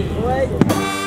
Oi.